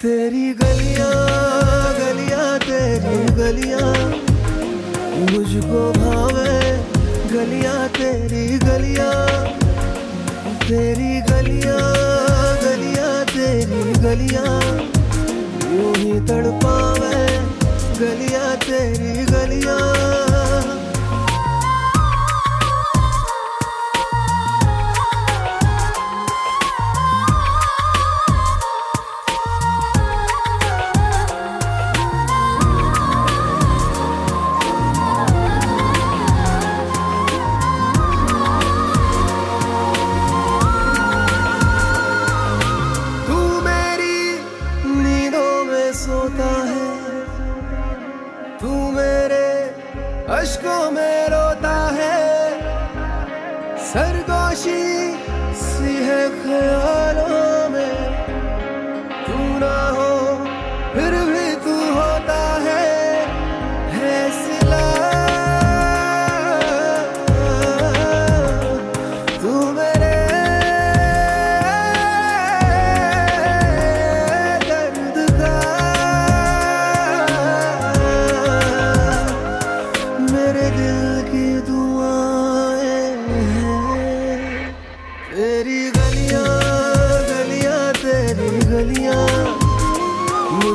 तेरी गलियाँ गलियाँ, तेरी गलियाँ। मुझको भावे गलियाँ, तेरी गलियाँ। तेरी गलियाँ गलियाँ, तेरी गलियाँ। यूँ ही तड़पावे गलियाँ, तेरी गलियाँ। अशकों में रोता है। सरगोशी सी है ख्यालों में। तू ना हो फिर भी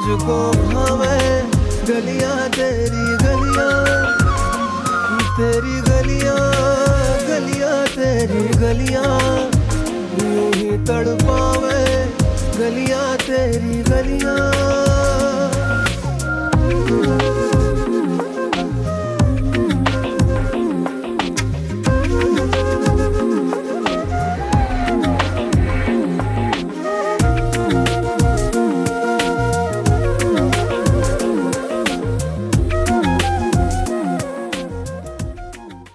मुझको भावे गलियाँ, तेरी गलियाँ तेरी गलियाँ गलियाँ, तेरी गलियाँ। यूँ ही तड़पावे गलियाँ, तेरी गलियाँ।